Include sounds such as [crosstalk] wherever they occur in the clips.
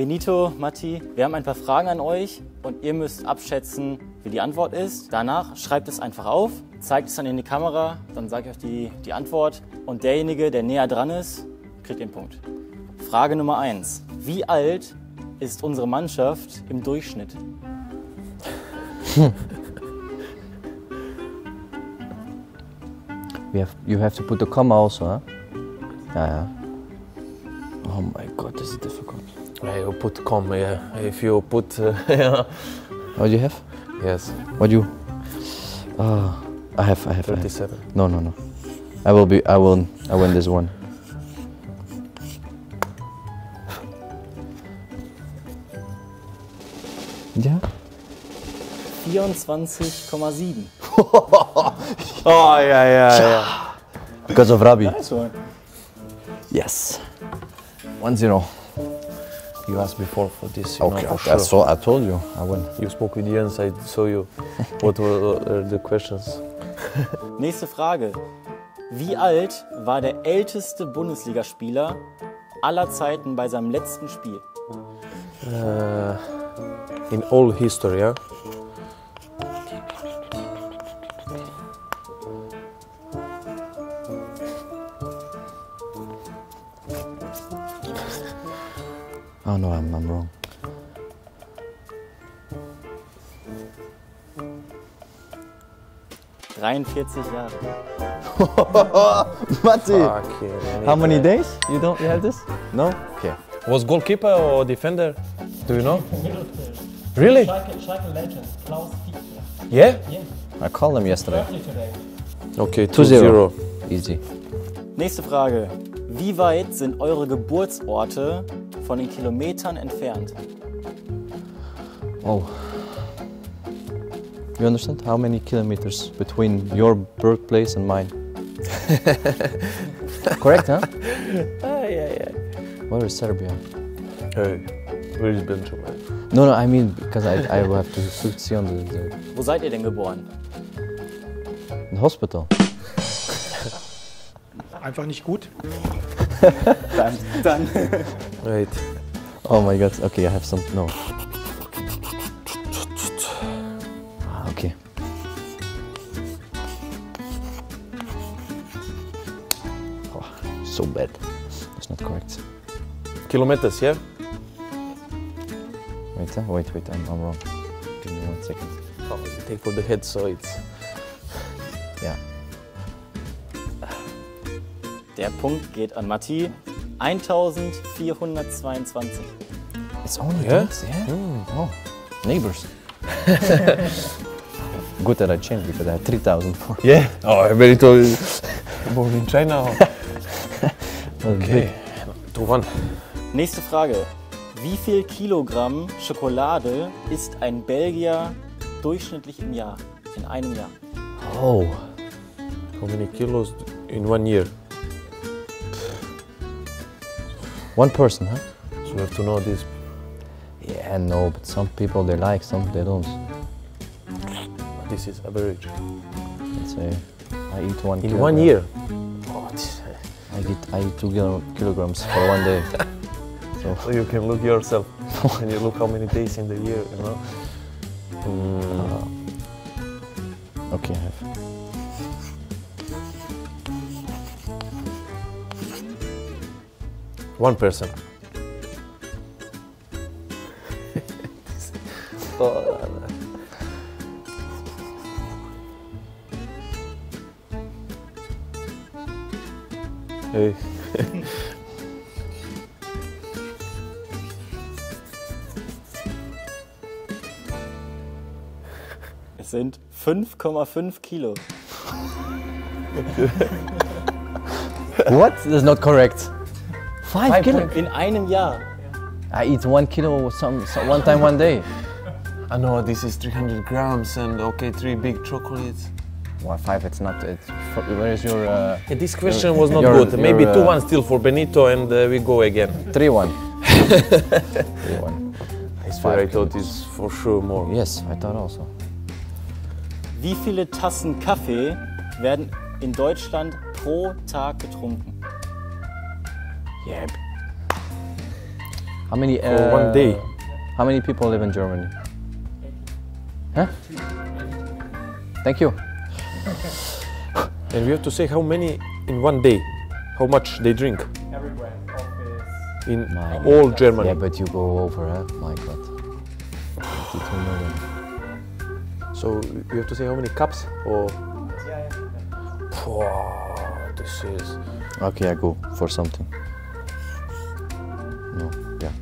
Benito, Matti, wir haben ein paar Fragen an euch und ihr müsst abschätzen, wie die Antwort ist. Danach schreibt es einfach auf, zeigt es dann in die Kamera, dann sage ich euch die, die Antwort und derjenige, der näher dran ist, kriegt den Punkt. Frage Nummer 1. Wie alt ist unsere Mannschaft im Durchschnitt? [laughs] We have, you have to put the comma also, huh? Yeah, yeah. Oh my god, this is difficult. Yeah, you put com, yeah. If you put, uh, [laughs] yeah. What do you have? Yes, What do you? Ah, I have, I have, I have. 37. No, no, no. I will be, I will, I win this one. Ja? 24,7. [laughs] Oh, yeah, yeah, yeah. Because of Rabbi. Nice one. Yes. 1-0. You asked before for this, you Okay, know, I, for I, sure. saw, I told you, I win. You spoke with Jens, I saw you. what were uh, the questions? [laughs] Nächste Frage. Wie alt war der älteste Bundesligaspieler aller Zeiten bei seinem letzten Spiel? Uh, in all history, yeah? Oh no, I'm, I'm wrong. – 43 Jahre. [laughs] Matti! Yeah, How many days? You don't, you have this? No? Okay. Was goalkeeper or defender? Do you know? Really? Schalke legend, Klaus Fiedler. Yeah? I called him yesterday. Okay, 2-0. Easy. Nächste Frage. Wie weit sind eure Geburtsorte von den Kilometern entfernt? Oh. You understand? How many kilometers between your birthplace and mine? [laughs] Correct, huh? Oh, yeah, yeah. Where is Serbia? Hey, where is Belgium? man? No, no, I mean because I, I will have to [laughs] see on the, the, Wo seid ihr denn geboren? the hospital. Einfach nicht gut. [laughs] Dann, dann. Wait. Oh my god. Okay, I have some. No. Okay. Oh, so bad. That's not correct. Kilometers, yeah? Wait, huh? wait, wait. I'm, I'm wrong. Give me one second. Oh, you take for the head, so it's. Yeah. Der Punkt geht an Matti. 1422. It's only Yeah? that, yeah. Oh, [laughs] neighbors. [laughs] Good that I changed because I had 3,004. Yeah? Oh, Benito is [laughs] born in China. okay. 2-1. Nächste Frage. Wie viel Kilogramm Schokolade isst ein Belgier durchschnittlich im Jahr? In einem Jahr? Oh. How many kilos in one year? One person, huh? So you have to know this. Yeah, no, but some people they like, some they don't. This is average. Let's say I eat one. In kilogram. one year? This, I eat I eat two kilo- kilograms for one day. [laughs] so so you can look yourself. and you look how many days in the year, you know? [laughs] Mm, okay, one person. Hey. [laughs] Oh. Es sind 5,5 Kilo. What? That's not correct. Five, kilo. In einem Jahr. I eat one kilo some, some one time one day. I know this is 300 grams and okay, three big chocolates. Well, five. It's not. It's. Where is your uh, Yeah, this question was not Your- good. Maybe your, 2 uh, 1 still for Benito and uh, we go again. three one? [laughs] three one. I swear I thought it's for sure more. Yes, I thought also. Wie viele Tassen Kaffee werden in Deutschland pro Tag getrunken? Yeah. How many? For Uh, one day. How many people live in Germany? Huh? Thank you. And we have to say how many in one day, how much they drink Everywhere, office. in My all Germany. Yeah, but you go over, huh? My God. 82 million. So you have to say how many cups or. Yeah, yeah. Wow, this is. Okay, I go for something. No, yeah.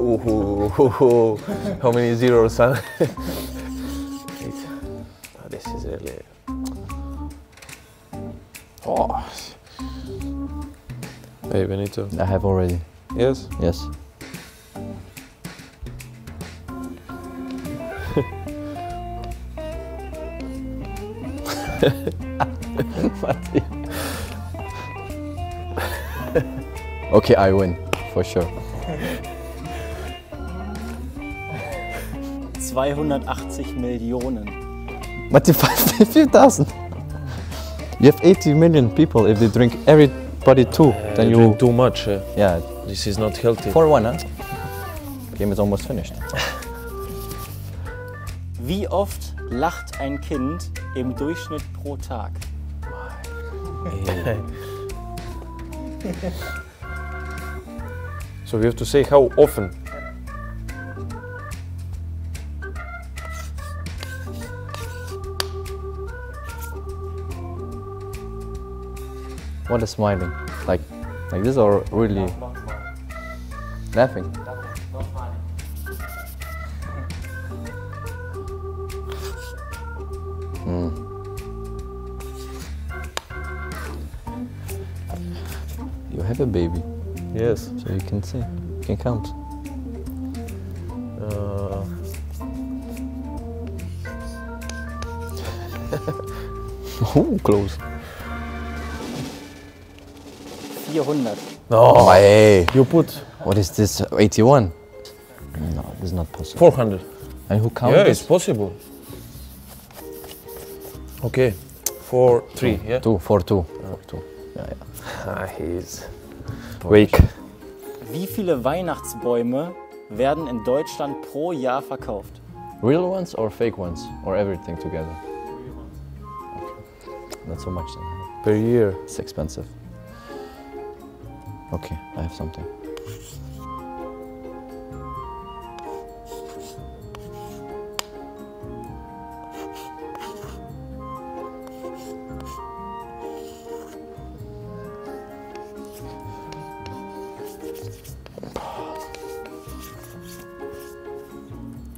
Ooh, [laughs] how many zeros, huh? Wait. Ah, this is really. Oh. Hey, Benito. I have already. Yes? Yes. [laughs] okay, I win for sure. 280 Millionen. But the [laughs] 50,000. You have 80 million people. If they drink everybody two, then you you. drink too much. uh, Yeah, this is not healthy. 4 1, huh? Game is almost finished. Wie oft lacht ein Kind im Durchschnitt pro Tag? [laughs] So we have to say how often. What is smiling? Like, like this or really laughing? Have a baby, Yes. so you can see, you can count. Uh, [laughs] Oh, close. 400. no. Hey, You put what is this? 81? No, this is not possible. 400. And who counted? Yeah, it's possible. Okay. Four, three, yeah? Two, four, two. Four, two. Yeah, yeah. Ah, he's weak. Wie viele Weihnachtsbäume werden in Deutschland pro Jahr verkauft? Real ones or fake ones? Or everything together? Okay. Not so much then. Per year. It's expensive. Okay, I have something.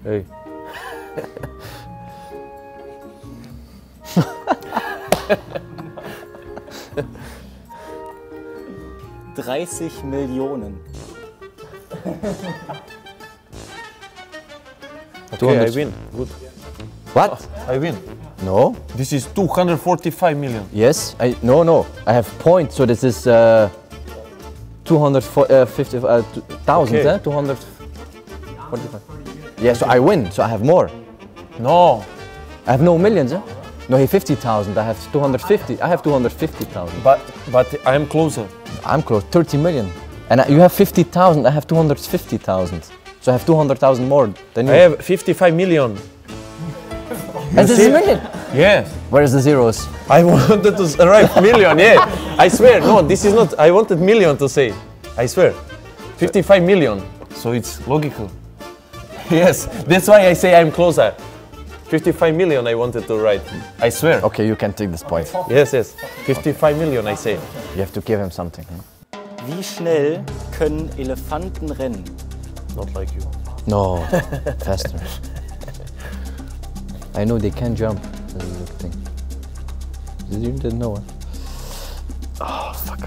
Hey. Dreißig Millionen. Okay, I 200. win. Good. What? I win. No? This is 245 million. Yes? I no no. I have point. So this is uh, 250 uh, thousand. Okay. Eh? 245. Yeah. So I win. So I have more. No. I have no millions. No, he 50,000. I have 250. I have 250,000. But but I am closer. I'm close. 30 million. And you have 50,000. I have 250,000. So I have 200,000 more than you. I have 55 million. and this is million. Yeah. Where is the zeros? I [laughs] wanted to write million, yeah. I swear, no, this is not, I wanted million to say. I swear. 55 million. So it's logical. [laughs] Yes, that's why I say I'm closer. 55 million I wanted to write. I swear. Okay, you can take this point. Yes, yes. 55 million I say. You have to give him something. huh? Wie schnell können Elefanten rennen? Not like you. No, [laughs] faster. I know they can jump. This is the thing. You didn't know it. Oh, ah, fuck.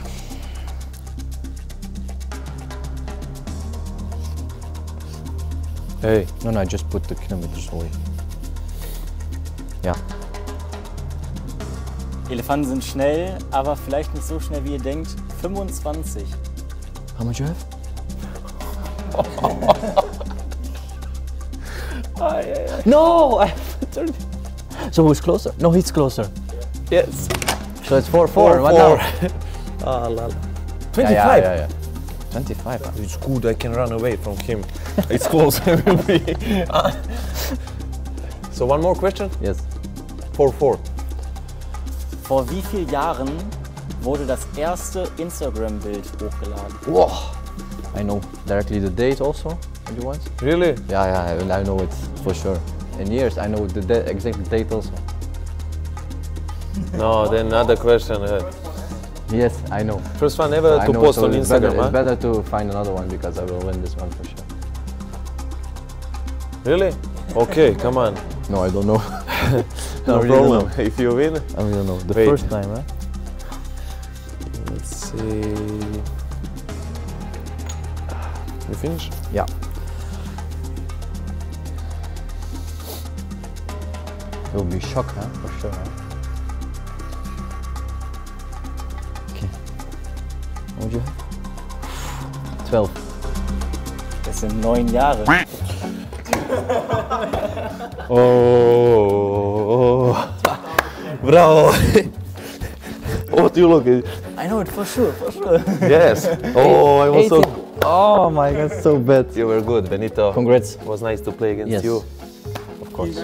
Hey, No, no, I just put the kilometers away. Ja. Elefanten sind schnell, aber vielleicht nicht so schnell, wie ihr denkt. 25. How much you have? no, I have 30. So who's closer? No, he's closer. Yes. So it's 4 4. Four, What four. now? [laughs] Ah, la, la. Yeah, 25. yeah, yeah, yeah. 25. huh? It's good, I can run away from him. it's close, I will be. So, one more question? Yes. 4 4. Vor wie vielen Jahren wurde das erste Instagram-Bild hochgeladen? Whoa. I know directly the date also, if you want. Really? Yeah, yeah, I- I know it for sure. In years, I know the da- exact date also. No, then another question. uh, Yes, I know. first one ever I to know, post so on it's Instagram, better, huh? It's better to find another one because I will win this one for sure. Really? Okay, [laughs] come on. No, I don't know. [laughs] No really problem. know. If you win, I don't know. The Wait. first time, huh? let's see. You finish? Yeah. You'll be shocked, huh? For sure. Huh? Would you have? 12. Das sind neun Jahre. [laughs] Oh, bravo. what do you look at? I know it for sure, for sure. Yes. Oh, I was so. Oh my god, so bad. You were good, Benito. Congrats. It was nice to play against Yes. you. Of course.